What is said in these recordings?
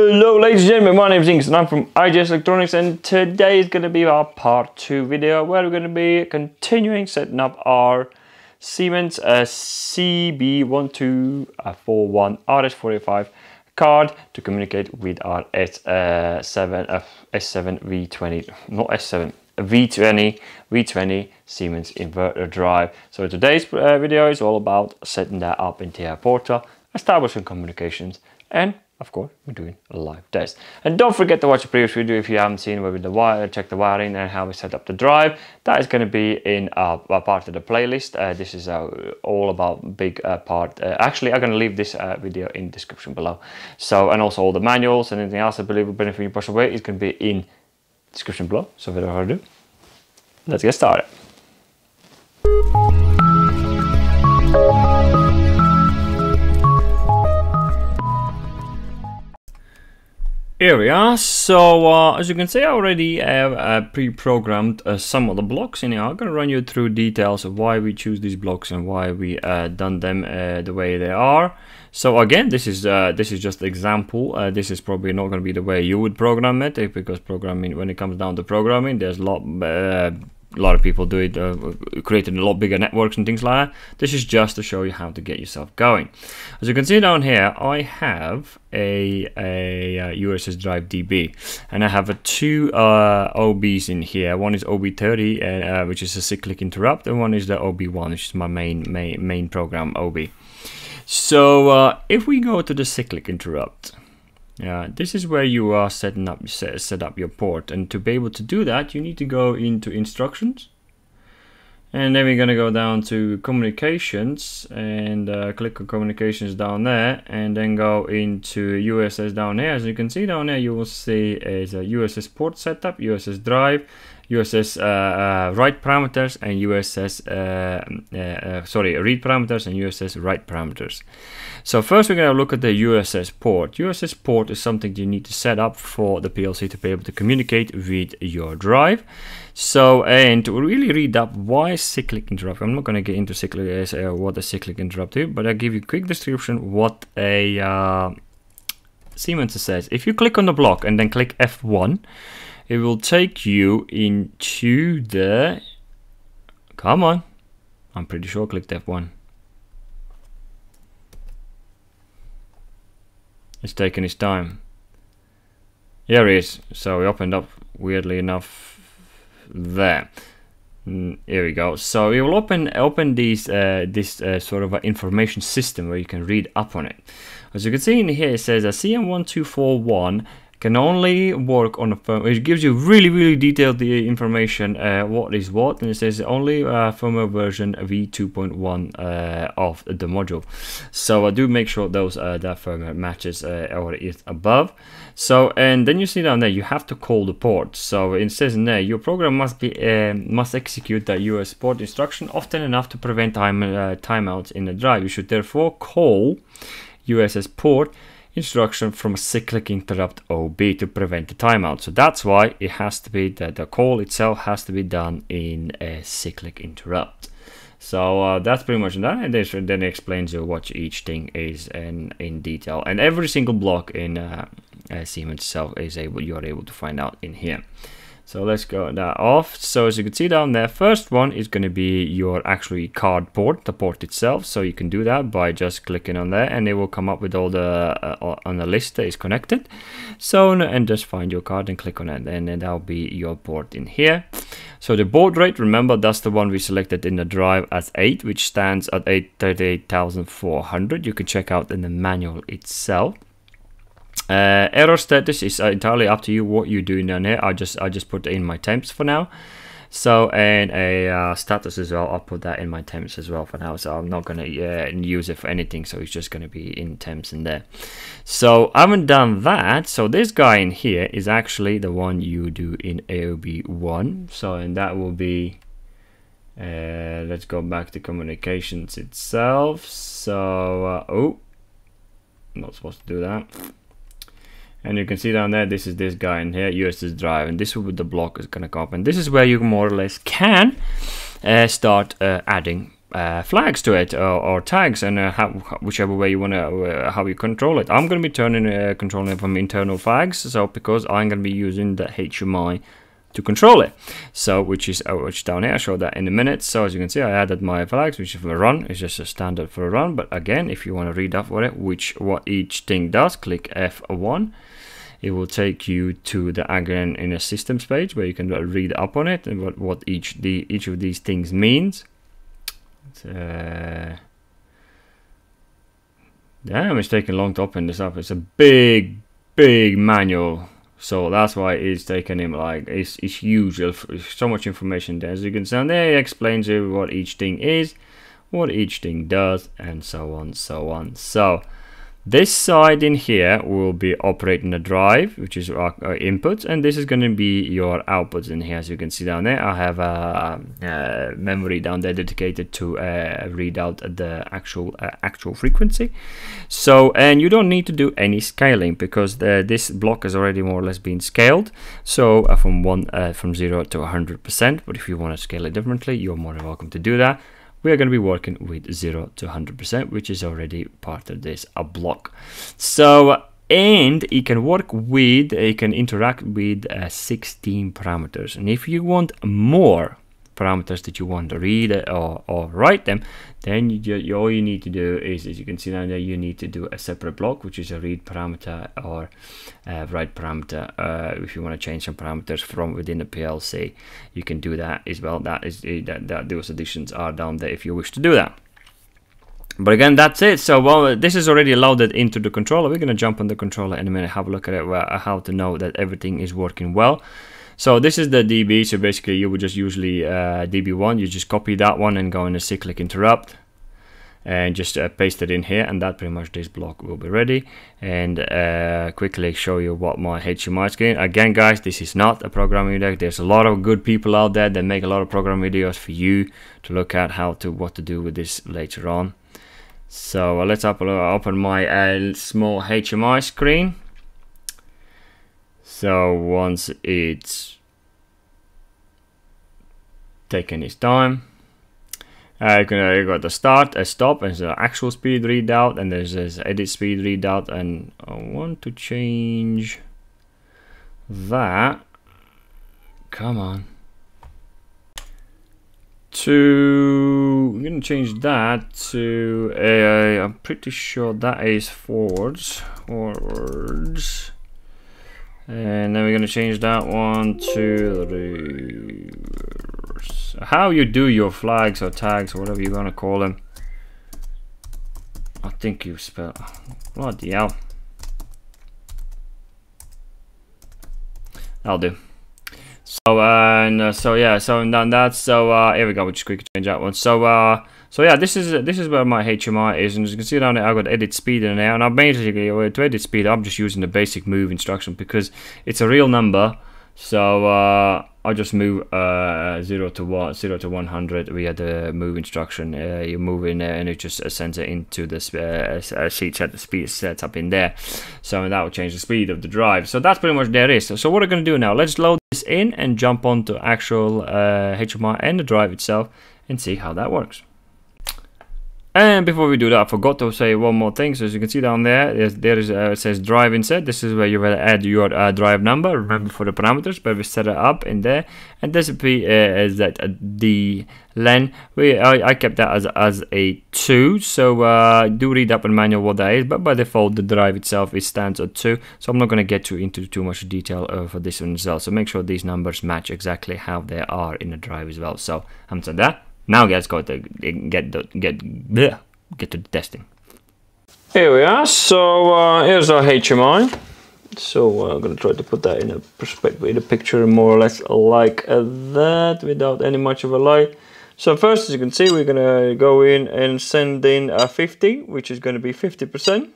Hello ladies and gentlemen, my name is Ingus and I'm from IGS Electronics and today is going to be our part 2 video where we're going to be continuing setting up our Siemens uh, CB1241 RS485 card to communicate with our S7, uh, S7 V20, not S7, V20, V20 Siemens inverter drive. So today's uh, video is all about setting that up in TIA Portal, establishing communications and of course, we're doing a live test. And don't forget to watch the previous video if you haven't seen where we the wire, check the wiring and how we set up the drive. That is going to be in our part of the playlist. Uh, this is uh, all about big uh, part. Uh, actually, I'm going to leave this uh, video in description below. So, and also all the manuals and anything else I believe will benefit you possibly is going to be in description below. So without further ado, let's get started. Here we are, so uh, as you can see I already have uh, pre-programmed uh, some of the blocks in here. I'm gonna run you through details of why we choose these blocks and why we uh, done them uh, the way they are. So again, this is uh, this is just example. this is probably not gonna be the way you would program it eh, because programming, when it comes down to programming, there's a lot a lot of people do it, uh, creating a lot bigger networks and things like that. This is just to show you how to get yourself going. As you can see down here, I have a, a, a USS Drive DB, and I have a two uh, OBs in here. One is OB30, uh, which is a cyclic interrupt, and one is the OB1, which is my main main, main program OB. So uh, if we go to the cyclic interrupt, yeah, this is where you are setting up set, up your port and to be able to do that you need to go into instructions. And then we're going to go down to communications and uh, click on communications down there and then go into USS down here. As you can see down there you will see a USS port setup USS drive USS uh, uh, write parameters and USS uh, uh, uh, sorry read parameters and USS write parameters. So first we're going to look at the USS port. USS port is something you need to set up for the PLC to be able to communicate with your drive. So and to really read up why cyclic interrupt I'm not going to get into cyclic uh, what a cyclic interrupt is but I'll give you a quick description what a Siemens says. If you click on the block and then click F1 it will take you into the come on. I'm pretty sure I clicked F1 it's taking its time. Here it is. So we opened up weirdly enough there. Mm, here we go. So it will open open these uh, this uh, sort of information system where you can read up on it. As you can see in here it says a CM1241 can only work on a firm. It gives you really, really detailed the uh, information uh, what is what, and it says only uh, firmware version v2.1 uh, of the module. So I do make sure those uh, that firmware matches uh, or is above. So and then you see down there you have to call the port. So it says in there your program must be must execute the USS port instruction often enough to prevent time timeouts in the drive. You should therefore call USS port instruction from a cyclic interrupt OB to prevent the timeout. So that's why it has to be that the call itself has to be done in a cyclic interrupt. So uh, that's pretty much that, and this then explains you what each thing is in in detail. And every single block in uh, uh, Siemens itself is able you are able to find out in here. So let's go that off. So as you can see down there, first one is going to be your actually card port, the port itself. So you can do that by just clicking on there and it will come up with all the, uh, on the list that is connected. So, and just find your card and click on it and then that'll be your port in here. So the baud rate, remember that's the one we selected in the drive as 8, which stands at 838,400. You can check out in the manual itself. Uh, error status is entirely up to you what you're doing down here. I just I just put in my temps for now. So and a uh, status as well. I'll put that in my temps as well for now. So I'm not gonna uh, use it for anything. So it's just gonna be in temps in there. So I haven't done that. So this guy in here is actually the one you do in AOB one. So and that will be. Uh, let's go back to communications itself. So uh, oh, I'm not supposed to do that and you can see down there this is this guy in here USS drive and this is the block is gonna come up and this is where you more or less can uh, start uh, adding uh, flags to it or, or tags and uh, how, whichever way you want to uh, how you control it. I'm going to be turning uh, controlling it from internal flags so because I'm to be using the HMI to control it. So which is uh, which down here. I show that in a minute. So as you can see, I added my flags, which is for a run. It's just a standard for a run. But again, if you want to read up what it, which what each thing does, click F1 it will take you to the again in a systems page where you can read up on it and what, what each the each of these things means uh, damn, it's taking long to open this up. It's a big, big manual. So that's why it's taking him like, it's, it's huge. It's so much information there. As you can see there, it explains you what each thing is, what each thing does, and so on, so on. So, this side in here will be operating the drive, which is our, our inputs, and this is going to be your outputs in here. As you can see down there, I have a, a memory down there dedicated to uh, read out the actual uh, actual frequency. So, and you don't need to do any scaling because the, this block has already more or less been scaled. So uh, from one uh, from zero to 100%. But if you want to scale it differently, you're more than welcome to do that we are going to be working with 0 to 100%, which is already part of this a block. So, and it can work with, it can interact with uh, 16 parameters. And if you want more parameters that you want to read or, or write them, then you, you, all you need to do is, as you can see down there, you need to do a separate block, which is a read parameter or write parameter. Uh, if you want to change some parameters from within the PLC, you can do that as well. That is that, that those additions are down there if you wish to do that. But again, that's it. So, well, this is already loaded into the controller. We're going to jump on the controller in a minute, have a look at it, how to know that everything is working well. So this is the DB. So basically, you would just usually uh, DB1. You just copy that one and go in a cyclic interrupt and just uh, paste it in here and that pretty much this block will be ready and uh, quickly show you what my HMI is again guys this is not a programming deck there's a lot of good people out there that make a lot of program videos for you to look at how to what to do with this later on so uh, let's open, open my uh, small HMI screen so once it's taken its time, uh, you can uh, got the start, a stop, and the actual speed readout, and there's this edit speed readout, and I want to change that. Come on. To I'm gonna change that to a. I'm pretty sure that is forwards. Forwards. And then we're going to change that one to. How you do your flags or tags or whatever you're going to call them. I think you spell. Bloody hell. I'll do. So, uh, and uh, so yeah, so and done that. So, uh, here we go. We'll just quickly change that one. So, uh, so yeah, this is this is where my HMI is, and as you can see down there, I've got edit speed in there, and I'm basically to edit speed, I'm just using the basic move instruction because it's a real number. So uh, I just move uh, zero to one, zero to one hundred via the move instruction. Uh, you move in there, and it just sends it into the uh, sheet set the speed set up in there. So that will change the speed of the drive. So that's pretty much there is. So, so what we're gonna do now? Let's load this in and jump onto actual HMI uh, and the drive itself and see how that works. And before we do that, I forgot to say one more thing. So as you can see down there, there is uh, it says drive inset. This is where you will add your uh, drive number. Remember for the parameters, but we set it up in there. And this be uh, is that uh, the len. We I, I, kept that as as a two. So uh, do read up in manual what that is. But by default, the drive itself is stands at two. So I'm not going to get too into too much detail for this one as well. So make sure these numbers match exactly how they are in the drive as well. So I'm saying that. Now let's go to get the, get bleh, get to the testing. Here we are. So uh, here's our HMI. So uh, I'm gonna try to put that in a perspective, in a picture more or less like that, without any much of a light. So first, as you can see, we're gonna go in and send in a 50, which is gonna be 50%.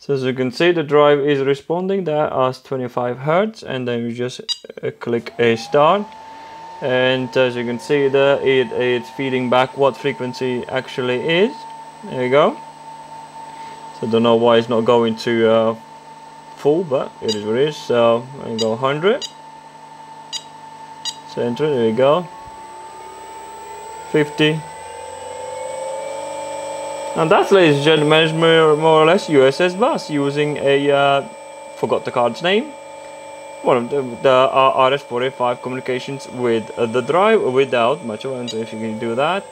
So as you can see, the drive is responding. That as 25 hertz, and then we just uh, click a start and as you can see there it, it's feeding back what frequency actually is. There you go. So don't know why it's not going to uh, full but it is what it is. So I go 100 center there you go. 50. And that, ladies and gentlemen, more, or less USS Bass using a, uh, forgot the card's name, one of the, uh, RS-485 communications with uh, the drive without much of it. So if you can do that,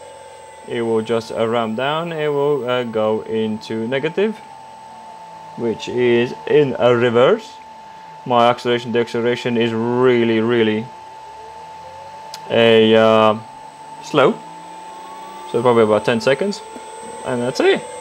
it will just uh, ramp down, it will uh, go into negative, which is in a reverse. My acceleration deceleration is really, really a uh, slow. So probably about 10 seconds and that's it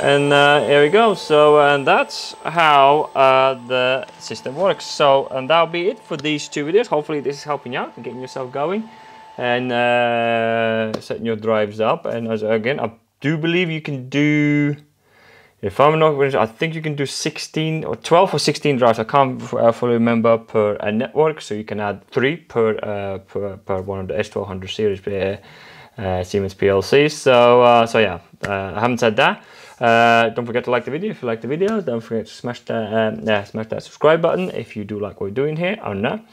and uh, here we go. So and that's how uh, the system works. So and that'll be it for these two videos. Hopefully this is helping you out and getting yourself going and uh, setting your drives up. And as again I do believe you can do if I'm not I think you can do 16 or 12 or 16 drives. I can't uh, fully remember per uh, network. So you can add three per, uh, per, per one of the S1200 series uh, Siemens PLCs. So, so yeah, I haven't said that. Don't forget to like the video if you like the video. Don't forget to smash that, um, yeah, smash that subscribe button if you do like what we're doing here or not.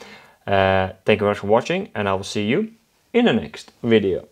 thank you very much for watching and I will see you in the next video.